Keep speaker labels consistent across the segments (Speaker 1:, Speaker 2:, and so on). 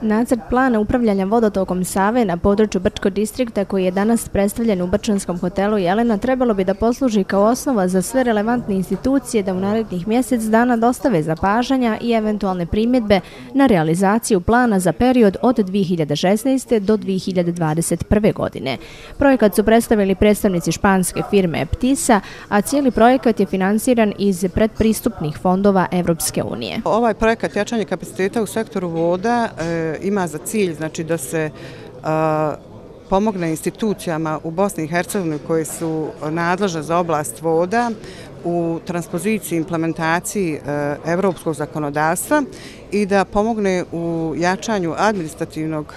Speaker 1: Nacrt plana upravljanja vodotokom Save na području Brčko distrikta koji je danas predstavljen u Brčanskom hotelu Jelena trebalo bi da posluži kao osnova za sve relevantne institucije da u narednih mjesec dana dostave zapažanja i eventualne primjedbe na realizaciju plana za period od 2016. do 2021. godine. Projekat su predstavili predstavnici španske firme Eptisa, a cijeli projekat je finansiran iz predpristupnih fondova Evropske unije.
Speaker 2: Ovaj projekat jačanje kapaciteta u sektoru voda e, E, ima za cilj znači da se e, pomogne institucijama u Bosni i Hercegovini koje su nadležne za oblast voda u transpoziciji i implementaciji e, evropskog zakonodavstva i da pomogne u jačanju administrativnog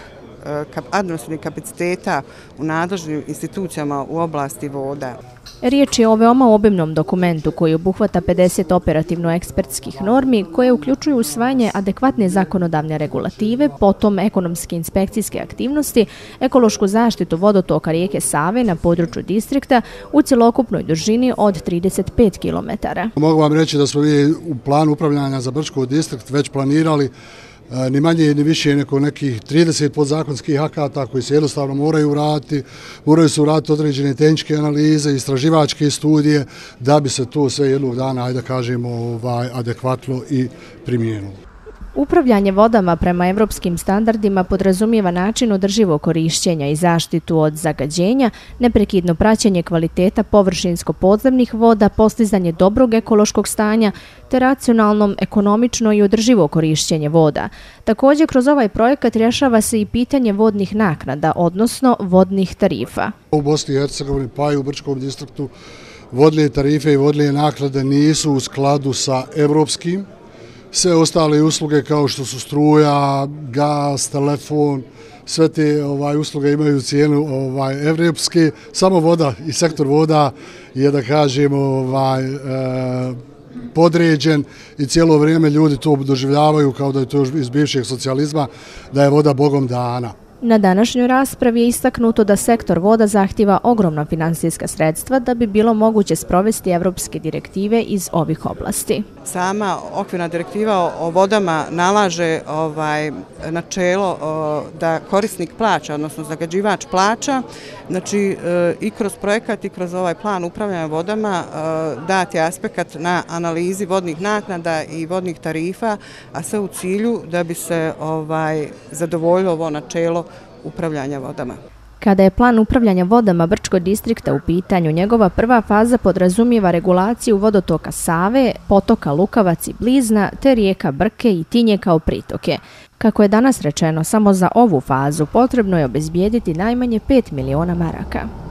Speaker 2: administrativnih kapaciteta u nadležnim institucijama u oblasti voda.
Speaker 1: Riječ je o veoma obimnom dokumentu koji obuhvata 50 operativno-ekspertskih normi koje uključuju usvajanje adekvatne zakonodavne regulative, potom ekonomske inspekcijske aktivnosti, ekološku zaštitu vodotoka rijeke Save na području distrikta u cjelokupnoj dužini od 35 km.
Speaker 3: Mogu vam reći da smo vi u planu upravljanja za Brčkov distrikt već planirali ni manje ni više neko nekih 30 podzakonskih akata koji se jednostavno moraju uraditi, moraju se vratiti određene tehničke analize, istraživačke studije da bi se to sve jednog dana, ajde kažemo, ovaj, adekvatno i primijenilo.
Speaker 1: Upravljanje vodama prema evropskim standardima podrazumijeva način održivog korišćenja i zaštitu od zagađenja, neprekidno praćenje kvaliteta površinsko-podzemnih voda, postizanje dobrog ekološkog stanja, te racionalnom, ekonomično i održivo korišćenje voda. Također, kroz ovaj projekat rješava se i pitanje vodnih naknada, odnosno vodnih tarifa.
Speaker 3: U Bosni i Hercegovini pa i u Brčkom distriktu vodne tarife i vodne naknade nisu u skladu sa evropskim sve ostale usluge kao što su struja, gas, telefon, sve te ovaj usluge imaju cijenu ovaj evropske, samo voda i sektor voda je da kažemo ovaj e, podređen i cijelo vrijeme ljudi to doživljavaju kao da je to iz bivšeg socijalizma da je voda bogom dana.
Speaker 1: Na današnjoj raspravi je istaknuto da sektor voda zahtjeva ogromna finansijska sredstva da bi bilo moguće sprovesti evropske direktive iz ovih oblasti.
Speaker 2: Sama okvirna direktiva o vodama nalaže ovaj načelo da korisnik plaća, odnosno zagađivač plaća, znači e, i kroz projekat i kroz ovaj plan upravljanja vodama e, dati aspekt na analizi vodnih naknada i vodnih tarifa, a sve u cilju da bi se ovaj zadovoljilo ovo načelo upravljanja vodama.
Speaker 1: Kada je plan upravljanja vodama Brčko distrikta u pitanju, njegova prva faza podrazumijeva regulaciju vodotoka Save, potoka Lukavac i Blizna, te rijeka Brke i Tinje kao pritoke. Kako je danas rečeno, samo za ovu fazu potrebno je obezbijediti najmanje 5 miliona maraka.